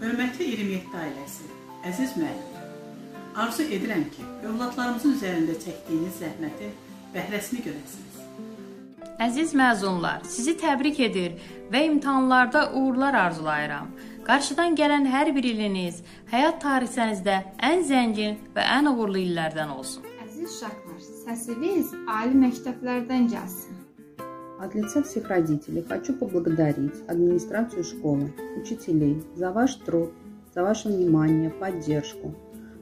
Hörmətli 27 ailəsi, əziz müəllim. Arzu edirəm ki, övladlarımızın üzərində çəkdiyiniz zəhmətin bəhrəsini görəsiniz. Əziz məzunlar, sizi təbrik edir və imtahanlarda uğurlar arzulayıram. Qarşıdan gələn hər bir iliniz həyat tarixinizdə ən zəngin və ən uğurlu illərdən olsun. Əziz uşaqlar, səsiniz ali məktəblərdən gəlsin. От лица всех родителей хочу поблагодарить администрацию школы, учителей за ваш труд, за ваше внимание, поддержку,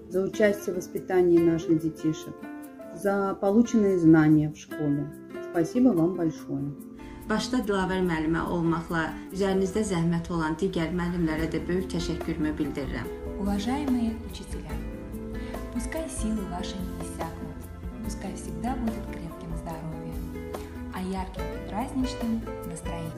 за участие в воспитании наших детишек, за полученные знания в школе. Спасибо вам большое. Başda Dilavər müəllimə olmaqla üzərinizdə zəhmət olan digər müəllimlərə də böyük təşəkkürümü bildirirəm. Уважаемые учителя, пускай силы ваши не иссякнут, пускай всегда будет крепким здоровье, а ярким и праздничным настроением.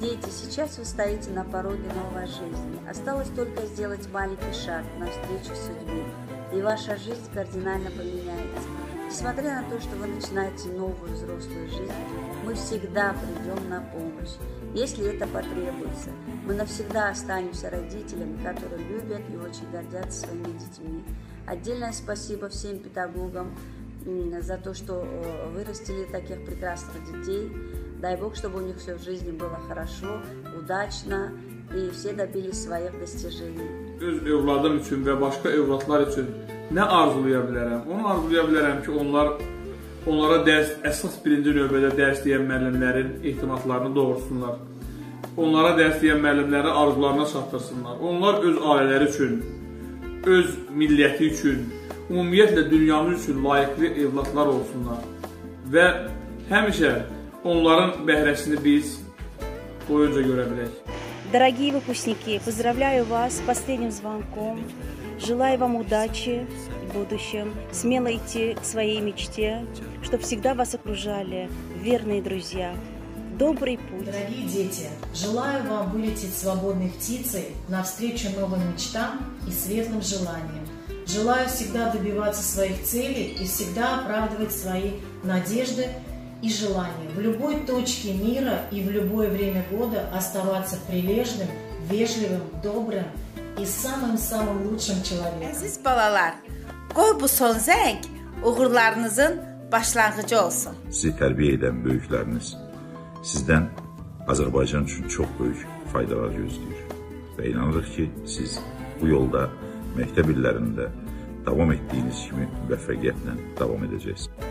Дети, сейчас вы стоите на пороге новой жизни. Осталось только сделать маленький шаг навстречу судьбе, и ваша жизнь кардинально поменяется. Несмотря на то, что вы начинаете новую взрослую жизнь, мы всегда придем на помощь, если это потребуется. Мы навсегда останемся родителями, которые любят и очень гордятся своими детьми. Отдельное спасибо всем педагогам за то, что э, вырастили таких прекрасных детей. Дай Бог, чтобы у них все в жизни было хорошо, удачно, и все добились своих достижений. Öz övladım üçün və başqa övladlar üçün nə arzulaya bilərəm? Onu arzulaya bilərəm ki, onlar onlara dərs əsas birinci növbədə dərs deyən müəllimlərin ehtimatlarını doğursunlar. Onlara dərs deyən müəllimləri arzularına çatdırsınlar. Onlar öz ailələri üçün, öz milləti üçün, ümumiyyətlə dünyamız üçün layiqli evladlar olsunlar. Və həmişə onların bəhrəsini biz boyunca görə bilək. Дорогие выпускники, поздравляю вас с последним звонком. Желаю вам удачи в будущем, смело идти к своей мечте, чтобы всегда вас окружали верные друзья. Добрый путь. Дорогие дети, желаю вам вылететь свободной птицей навстречу новым мечтам и светлым желаниям. Желаю всегда добиваться своих целей и всегда оправдывать свои надежды и желания. В любой точке мира и в любое время года оставаться прилежным, вежливым, добрым и самым-самым lучшим человеком. Əziz balalar, qoy bu son zəng uğurlarınızın başlanğıcı olsun. Sizi tərbiyə edən böyükləriniz sizdən Azərbaycan üçün çox böyük faydalar gözləyir və inanırıq ki, siz bu yolda məktəb illərində davam etdiyiniz kimi müvəffəqiyyətlə davam edəcəksiniz.